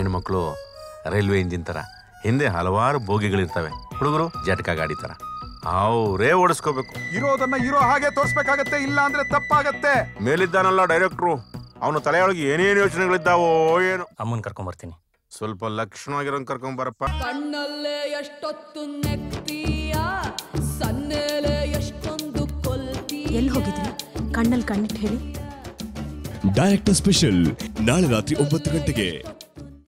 ಹೆಣ್ಮಕ್ಳು railway engine ಥರ ಹಿಂದೆ ಹಲವಾರು ಬೋಗಿಗಳಿರ್ತವೆ. ಹುಡುಗರು ಜಟಕ ಗಾಡಿ ಥರ ಅವರೇ ಓಡಿಸ್ಕೋಬೇಕು. ಇರೋದನ್ನ ಇರೋ ಹಾಗೆ ತೋರಿಸ್ಬೇಕಾಗತ್ತೆ ಇಲ್ಲ ಅಂದ್ರೆ ತಪ್ಪಾಗತ್ತೆ. ಮೇಲಿದ್ದಾನಲ್ಲ ಡೈರೆಕ್ಟ್ರು. ಅವನ ತಲೆಯೊಳಗೆ ಏನೇನು ಯೋಚನೆಗಳಿದ್ದಾವೋ ಏನು. ಅಮ್ಮನ್ ಕರ್ಕೊಂಬರ್ತೀನಿ. ಸ್ವಲ್ಪ ಲಕ್ಷಣವಾಗಿರೋ ಕರ್ಕೊಂಡ್ ಬರಪ್ಪ ಕಣ್ಣಲ್ಲೇ ಎಷ್ಟೊತ್ತು ನೆಕ್ತೀಯ? ಸನ್ನೆಲೆ ಎಷ್ಟೊಂದು ಕೊಲ್ತಿ ಎಲ್ಲಿ ಹೋಗಿದ್ರಿ? ಕಣ್ಣಲ್ಲಿ ಕಣ್ಣಿಟ್ಟು ಹೇಳಿ. ಡೈರೆಕ್ಟರ್ ಸ್ಪೆಷಲ್ ನಾಳೆ ರಾತ್ರಿ ಒಂಬತ್ತು ಗಂಟೆಗೆ.